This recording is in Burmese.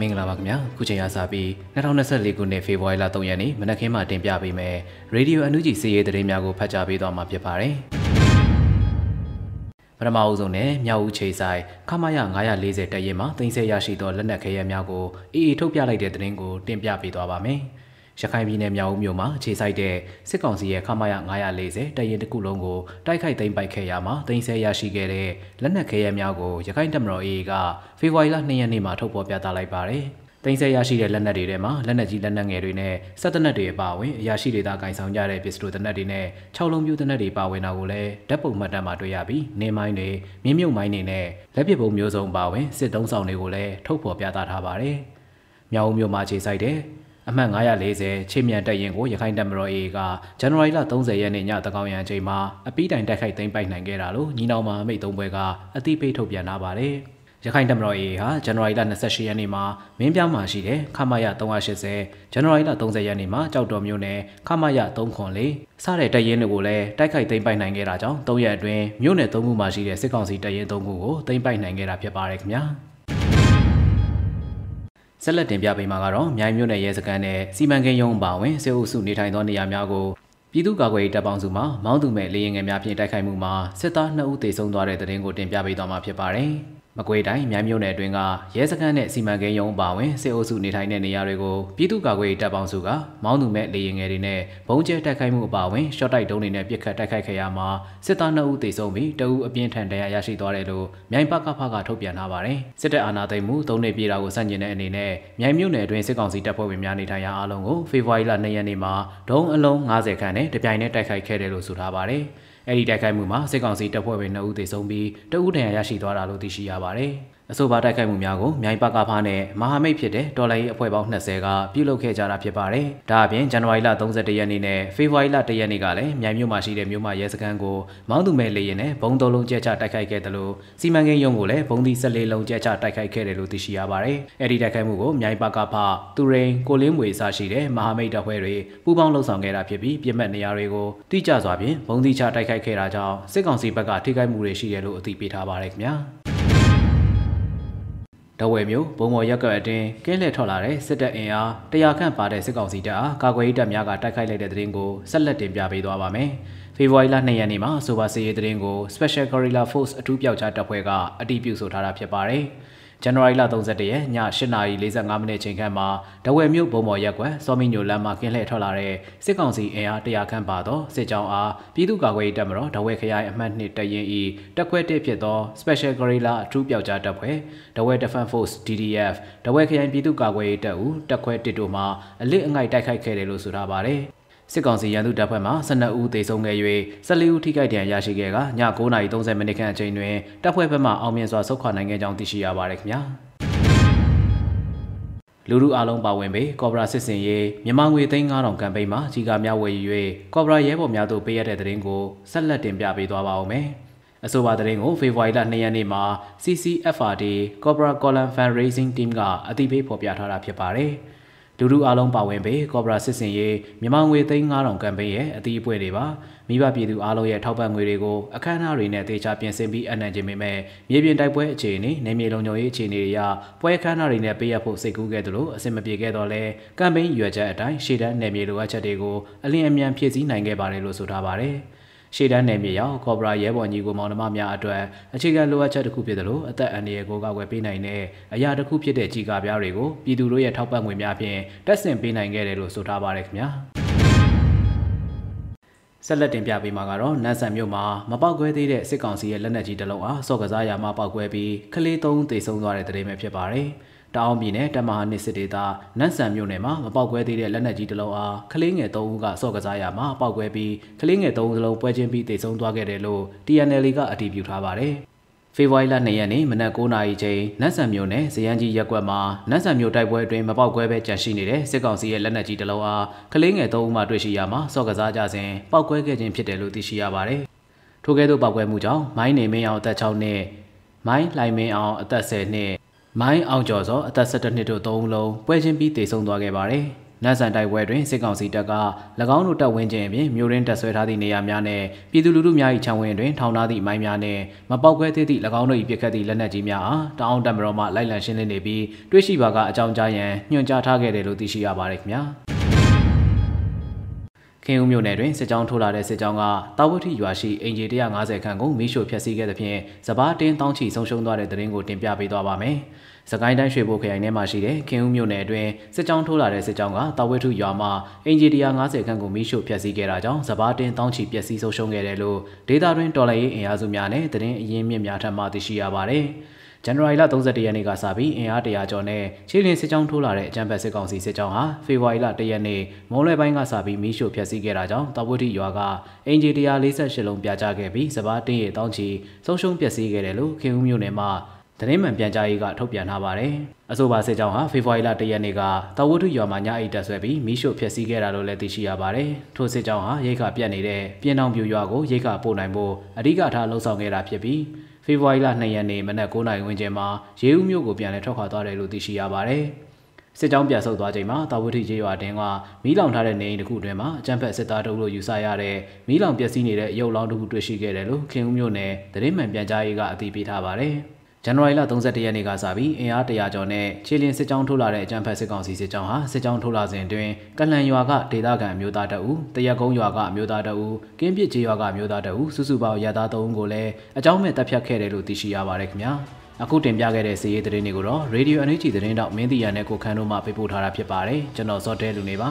မင်္ဂလာပါခင်ဗျာခုချိန်ရစပြီး2024ခုနှစ်ဖေဖော်ဝါရီလ3ရက်နေ့မနက်ခင်းမှာတင်ပြပေးမယ်ရေဒီယိုအန်ယူဂျီစီရေးသတင်းများကိုဖတ်ကြားပေးသွားမှာဖြစ်ပါတယ်ပထမအဦးဆုံးနဲ့မြောက်ဦးခြေဆိုင်ခမရ940တရင်မှာတင်ဆက်ရရှိသောလက်နက်ခဲယမ်းများကိုအေအေထုတ်ပြလိုက်တဲ့သတင်းကိုတင်ပြပေးသွားပါမယ် ရခိုင်ပြည်နယ်မြောက်ဦးမြို့မှာခြေဆိုင်တဲ့စစ်ကောင်စီရဲ့ခမာယ940တရင်တစ်ခုလုံးကိုတိုက်ခိုက်သိမ်းပိုက်ခဲ့ရမှာတင်ဆက်ရရှိခဲ့တဲ့လက်နက်ခဲယမ်းများကိုရခိုင်တပ်မတော် AA ကဖေဖော်ဝါရီလ2ရက်နေ့မှာထုတ်ဖော်ပြသလိုက်ပါတယ်။တင်ဆက်ရရှိတဲ့လက်နက်တွေထဲမှာလက်နက်ကြီးလက်နက်ငယ်တွေနဲ့စက်တနက်တွေအပါအဝင်အရာရှိတွေသာကင်ဆောင်ကြတဲ့ပစ္စတိုတနက်တွေနဲ့6လုံးပြူတနက်တွေပါဝင်တာကိုလည်းဓာတ်ပုံမှတ်တမ်းမှာတွေ့ရပြီးနေမိုင်းတွေမြင်းမြုပ်မိုင်းတွေနဲ့လက်ပစ်ပုံမျိုးစုံပါဝင်စစ်တုံးဆောင်တွေကိုလည်းထုတ်ဖော်ပြသထားပါတယ်။မြောက်ဦးမြို့မှာခြေဆိုင်တဲ့ အမှတ်940ချင်းမြန်တက်ရင်ကိုရခိုင်တပ်မတော် AA ကဇန်နဝါရီလ30ရက်နေ့ညတကောင်ရံအချိန်မှာအပီးတိုင်တိုက်ခိုက်သိမ်းပိုက်နိုင်ခဲ့တာလို့ညီနောင်မမိတ်သုံးဘွဲကအသိပေးထုတ်ပြန်လာပါတယ်။ရခိုင်တပ်မတော် AA ဟာဇန်နဝါရီလ28ရက်နေ့မှာမင်းပြောင်းမှာရှိတဲ့ခမရ380ဇန်နဝါရီလ30ရက်နေ့မှာကြောက်တော်မြို့နယ်ခမရ304စတဲ့တပ်ရင်းတွေကိုလည်းတိုက်ခိုက်သိမ်းပိုက်နိုင်ခဲ့တာကြောင့်၃ရက်အတွင်းမြို့နယ်၃ခုမှာရှိတဲ့စစ်ကောင်စီတပ်ရင်း၃ခုကိုသိမ်းပိုက်နိုင်ခဲ့တာဖြစ်ပါတယ်ခင်ဗျာ။ ဆက်လက်တင်ပြပေးမှာကတော့မြိုင်မြို့နယ်ရဲစခန်းနဲ့စီမံကိန်းရုံးပါဝင်စေအုပ်စုနေထိုင်သောနေရာများကိုပြည်သူ့ကာကွယ်ရေးတပ်ပေါင်းစုမှမောင်းသူမဲ့လေရင်ငယ်များဖြင့်တိုက်ခိုက်မှုမှာစစ်သား2ဦးသေဆုံးသွားတဲ့တဲ့တင်ကိုတင်ပြပေးသွားမှာဖြစ်ပါတယ်။ မကွေးတိုင်းမြိုင်မြို့နယ်အတွင်းကရဲစခန်းနဲ့စီမံကိန်းရုံးပါဝင်စစ်အုပ်စုနေထိုင်တဲ့နေရာတွေကိုပြည်သူ့ကာကွယ်ရေးတပ်ပေါင်းစုကမောင်းသူမဲ့လေရင်ငယ်တွေနဲ့ဘုံကျဲတိုက်ခိုက်မှုအပါအဝင်ရှော့တိုက်တုံးတွေနဲ့ပစ်ခတ်တိုက်ခိုက်ခဲ့ရမှာစစ်သား2ဦးသေဆုံးပြီးတအူးအပြင်းထန်ဒဏ်ရာရရှိသွားတယ်လို့မြိုင်ပကဖကထုတ်ပြန်ထားပါတယ်စစ်တပ်အာဏာသိမ်းမှုသုံးနှစ်ပြည့်တာကိုစန့်ကျင်တဲ့အနေနဲ့မြိုင်မြို့နယ်အတွင်းစစ်ကောင်စီတပ်ဖွဲ့ဝင်များနေထိုင်ရာအားလုံးကိုဖေဖော်ဝါရီလ2ရက်နေ့မှာဒုံအလုံး90ခန်းနဲ့တပြိုင်နက်တိုက်ခိုက်ခဲ့တယ်လို့ဆိုထားပါတယ် အဲ့ဒီတိုက်ခိုက်မှုမှာစစ်ကောင်စီတပ်ဖွဲ့ဝင်2ဦးသေဆုံးပြီးတအူးဒဏ်ရာရရှိသွားတာလို့သိရှိရပါတယ်။ အဆိုပါတိုက်ခိုက်မှုများကိုမြိုင်ပကဖားနဲ့မဟာမိတ်ဖြစ်တဲ့ဒေါ်လာရေးအဖွဲ့ပေါင်း20ကပြုလုပ်ခဲ့ကြတာဖြစ်ပါတယ်။ဒါအပြင်ဇန်နဝါရီလ31ရက်နေ့နဲ့ဖေဖော်ဝါရီလ1ရက်နေ့ကလည်းမြိုင်မြို့မှာရှိတဲ့မြို့မရဲစခန်းကိုမောင်းသူမဲ့လေရင်နဲ့ဘုံသုံးလုံးကျဲချတိုက်ခိုက်ခဲ့တယ်လို့စီမံကိန်းရုံးကိုလည်းဘုံသီး14လုံးကျဲချတိုက်ခိုက်ခဲ့တယ်လို့သိရှိရပါတယ်။အဲဒီတိုက်ခိုက်မှုကိုမြိုင်ပကဖားသူရိန်ကိုလင်းမွေစရှိတဲ့မဟာမိတ်တပ်ဖွဲ့တွေပူးပေါင်းလှုပ်ဆောင်ခဲ့တာဖြစ်ပြီးပြစ်မှတ်နေရာတွေကိုတိကျစွာဖြင့်ဘုံသီးချတိုက်ခိုက်ခဲ့တာကြောင့်စစ်ကောင်စီဘက်ကထိခိုက်မှုတွေရှိတယ်လို့အသိပေးထားပါတယ်ခင်ဗျာ။ တဝယ်မျိုးဘုံမော်ရက်ကအတွင်းကင်းလှည့်ထွက်လာတဲ့စစ်တပ်အင်အားတရာခန့်ပါတဲ့စစ်ကောင်စီတပ်အားကာကွယ်ရေးတပ်များကတိုက်ခိုက်လိုက်တဲ့တဲ့ရင်ကိုဆက်လက်တင်ပြပေးသွားပါမယ်။ဖေဖော်ဝါရီလ2ရက်နေ့မှာဆိုပါစီရေးတဲ့ရင်ကို Special Guerrilla Force အထူးပျောက်ကြားတပ်ဖွဲ့ကအတည်ပြုဆိုထားတာဖြစ်ပါတယ်။ ဇန်နဝါရီလ31ရက်ည8:45မိနစ်ချိန်ခန့်မှာဒဝယ်မြို့ဘုံမော်ရက်ကွယ်စောမီညိုလမ်းမှာကင်းလှည့်ထွက်လာတဲ့စစ်ကောင်စီအင်အား100ခန့်ပါသောစစ်ကြောင်းအားပြည်သူ့ကာကွယ်ရေးတပ်မတော်ဒဝယ်ခရိုင်အမှတ်2တရင်ဤတက်ခွဲတစ်ဖြစ်သော Special Guerrilla အထူးပျောက်ကြားတပ်ဖွဲ့ဒဝယ် Defense Force DDF ဒဝယ်ခရိုင်ပြည်သူ့ကာကွယ်ရေးတပ်ဦးတက်ခွဲတစ်တို့မှအလစ်အငိုက်တိုက်ခိုက်ခဲ့တယ်လို့ဆိုထားပါတယ်။ စစ်ကောင်စီရန်သူတပ်ဖွဲ့မှ12ဦးသေဆုံးခဲ့၍14ဦးထိခိုက်ဒဏ်ရာရရှိခဲ့ကည9:30မိနစ်ခန့်အချိန်တွင်တပ်ဖွဲ့ဘက်မှအောင်မြင်စွာဆုတ်ခွာနိုင်ခဲ့ကြောင်းသိရှိရပါတယ်ခင်ဗျာလူလူအလုံးပါဝင်ပြီးကော့ဘရာစစ်စင်ရေးမြန်မာငွေသိန်း9000ကမ်ပိန်းမှာကြီးကားများဝယ်ယူ၍ကော့ဘရာရဲဘော်များတို့ပေးရတဲ့တဲ့ရင်ကိုဆက်လက်တင်ပြပေးသွားပါဦးမယ်အဆိုပါတဲ့ကိုဖေဖော်ဝါရီလ2ရက်နေ့မှာ CCFRD Cobra Column Fundraising Team ကအသိပေးဖော်ပြထားတာဖြစ်ပါတယ်။ လူလူအားလုံးပါဝင်ပြီးကော့ဘရာစစ်စင်ရေးမြန်မာငွေသိန်း9000ကမ်ပိန်းရဲ့အသီးအပွေတွေပါမိဘပြည်သူအားလုံးရဲ့ထောက်ပံ့ငွေတွေကိုအခမ်းအနားတွေနဲ့တေချာပြင်ဆင်ပြီးအနှံ့ခြင်းပေမဲ့မြေပြင်တိုက်ပွဲအခြေအနေနေမြေလုံခြုံရေးအခြေအနေတွေရပွဲအခမ်းအနားတွေနဲ့ပေးရဖို့စိတ်ကူးခဲ့သလိုအဆင်မပြေခဲ့တော့လဲကမ်ပိန်းရွယ်ချက်အတိုင်းရှေ့တန်းနယ်မြေလိုအပ်ချက်တွေကိုအလင်းအမြန်ဖြည့်ဆည်းနိုင်ခဲ့ပါတယ်လို့ဆိုထားပါတယ်။ ရှေ့တန်းနယ်မြေရောက်ကော့ဘရာရဲဘော်ညီကိုမောင်နှမများအတွက်အခြေခံလိုအပ်ချက်တစ်ခုဖြစ်သလိုအသက်အန္တရာယ်ကိုကာကွယ်ပေးနိုင်တဲ့အရာတစ်ခုဖြစ်တဲ့ကြီးကားပြားတွေကိုပြည်သူတို့ရဲ့ထောက်ပံ့ငွေများဖြင့်တက်ဆင်ပေးနိုင်ခဲ့တယ်လို့ဆိုထားပါတယ်ခင်ဗျာဆက်လက်တင်ပြပေးမှာကတော့နန်းဆန်မြို့မှာမပောက်ကွဲသေးတဲ့စစ်ကောင်စီရဲ့လက်နက်ကြီးတစ်လုံးအားစော့ကစားရာမှာပောက်ကွဲပြီးကလေးသုံးသေဆုံးသွားတဲ့တဲ့ရင်ပဲဖြစ်ပါတယ်။ တအောင်ပြည်နယ်တမဟာနှစ်စစ်ဒေသနန့်ဆန်မြို့နယ်မှာမပောက်ကွဲသေးတဲ့လက်နက်ကြီးတစ်လုံးအားကလေးငယ်၃ဦးကစော့ကစားရမှာပောက်ကွဲပြီးကလေးငယ်၃ဦးစလုံးပွဲချင်းပြီးတိတ်ဆုံးသွားခဲ့တယ်လို့ TNL ကအတည်ပြုထားပါတယ်။ဖေဖော်ဝါရီလ2ရက်နေ့မနက်9:00နာရီချိန်နတ်ဆန်မြို့နယ်ဇယန်းကြီးရက်ကွက်မှာနတ်ဆန်မြို့တိုက်ပွဲအတွင်းမပေါက်ကွဲပဲကြန့်ရှိနေတဲ့စစ်ကောင်စီရဲ့လက်နက်ကြီးတစ်လုံးအားကလေးငယ်၃ဦးမှတွေ့ရှိရမှာစော့ကစားကြစဉ်ပေါက်ကွဲခဲ့ခြင်းဖြစ်တယ်လို့သိရှိရပါတယ်။ထို့ကဲ့သို့ပေါက်ကွဲမှုကြောင့်မိုင်းနေမင်းအောင်အသက်6နှစ်မိုင်းလှိုင်မင်းအောင်အသက်10နှစ် မိုင်းအောင်ကျော်စောအသက်17နှစ်တို့၃ဦးလုံးပွဲချင်းပြီးတေဆုံးသွားခဲ့ပါတယ်။နတ်ဆန်တိုက်ပွဲတွင်စစ်ကောင်စီတပ်က၎င်းတို့တပ်ဝင်းကျင်အပြင်မြို့ရင်းတပ်ဆွဲထားသည့်နေရာများနဲ့ပြည်သူလူထုများ၏ခြံဝင်းတွင်ထောင်ထားသည့်မိုင်းများနှင့်မပောက်ကွဲသေးသည့်၎င်းတို့၏ပစ်ခတ်သည့်လက်နက်ကြီးများအားတအောင်တပ်မတော်မှလိုက်လံရှင်းလင်းနေပြီးတွေ့ရှိပါကအကြောင်းကြားရန်ညွှန်ကြားထားခဲ့တယ်လို့သိရှိရပါတယ်ခင်ဗျာ ခင်ဦးမြို့နယ်တွင်စစ်ကြောင်းထိုးလာတဲ့စစ်ကြောင်းကတာဝတိရွာရှိအင်ဂျီ150ခန့်ကိုမီးရှို့ဖျက်ဆီးခဲ့သဖြင့်စပားတင်းတောင်းချီဆုံးရှုံးသွားတဲ့တဲ့ရင်ကိုတင်ပြပေးသွားပါမယ်။စကိုင်းတိုင်းရွှေဘိုခရိုင်ထဲမှာရှိတဲ့ခင်ဦးမြို့နယ်အတွင်းစစ်ကြောင်းထိုးလာတဲ့စစ်ကြောင်းကတာဝဲထုရွာမှာအင်ဂျီ150ခန့်ကိုမီးရှို့ဖျက်ဆီးခဲ့တာကြောင့်စပားတင်တောင်းချီပျက်စီးဆုံးရှုံးခဲ့တယ်လို့ဒေတာတွင်တော်လှန်ရေးအင်အားစုများနဲ့တရင်အရင်းမြစ်များထပ်မသိရှိရပါတယ်။ ဇန်နဝါရီလ31ရက်နေ့ကစပြီးအင်အား100ကျော်နဲ့ချီလင်းစစ်ကြောင်းထိုးလာတဲ့အကြမ်းဖက်စစ်ကောင်စီစစ်ကြောင်းဟာဖေဖော်ဝါရီလ1ရက်နေ့မုံလွယ်ပိုင်းကစပြီးမီးရှို့ဖျက်ဆီးခဲ့တာကြောင့်တဝတိရွာကအင်ဂျီ148လုံးပြကြခဲ့ပြီးစပားတင်းရတောင်းချီဆုံးရှုံးပျက်စီးခဲ့တယ်လို့ခင်ဦးမြို့နယ်မှာသတင်းမှန်ပြန်ကြားရေးကထုတ်ပြန်ထားပါတယ်။အဆိုပါစစ်ကြောင်းဟာဖေဖော်ဝါရီလ၁ရက်နေ့ကတဝုထုရွာမှာညအိတ်တက်ဆွဲပြီးမိရှို့ဖျက်ဆီးခဲ့တာလို့လည်းသိရှိရပါတယ်။ထိုစစ်ကြောင်းဟာရိတ်ခပြတ်နေတဲ့ပြည်နောင်ပြူရွာကိုရိတ်ခပို့နိုင်ဖို့အဓိကထားလှုံ့ဆော်ခဲ့တာဖြစ်ပြီး ဖေဖော်ဝါရီလ2ရက်နေ့မနက်9:00နာရီဝန်းကျင်မှာရေဦးမြို့ကိုပြန်လည်ထွက်ခွာသွားတယ်လို့သိရှိရပါတယ်။စစ်ကြောင်းပြန်ဆုတ်သွားချိန်မှာတာဝတိကျေးရွာတင်းကမီးလောင်ထားတဲ့နေအိမ်တစ်ခုတွင်မှာအကြမ်းဖက်စစ်သားတို့လို့ယူဆရတဲ့မီးလောင်ပျက်စီးနေတဲ့ရုပ်လောင်းတစ်ခုတွေ့ရှိခဲ့တယ်လို့ခင်ဦးမြို့နယ်သတင်းမှန်ပြန်ကြားရေးကအသိပေးထားပါတယ်။ ဇန်နဝါရီလ31ရက်နေ့ကစပြီးအင်အား100ကျော်နဲ့ခြေလျင်စစ်ကြောင်းထိုးလာတဲ့အကြမ်းဖက်စစ်ကောင်စီစစ်ကြောင်းဟာစစ်ကြောင်းထိုးလာစဉ်တွင်ကလန်ရွာကဒေသခံမျိုးသားတအူတရက်ကုန်းရွာကအမျိုးသားတအူကင်းပစ်ကျေးရွာကအမျိုးသားတအူစုစုပေါင်းရသား3ဦးကိုလည်းအကြောင်းမဲ့တပ်ဖြတ်ခဲ့တယ်လို့သိရှိရပါတယ်ခင်ဗျာအခုတင်ပြခဲ့တဲ့စီးရေးသတင်းတွေကိုတော့ Radio NH သတင်းတောက်မင်းတီရနဲ့ကိုခန်းတို့မှပေးပို့ထားတာဖြစ်ပါတယ်ကျွန်တော်စောတဲလူနေပါ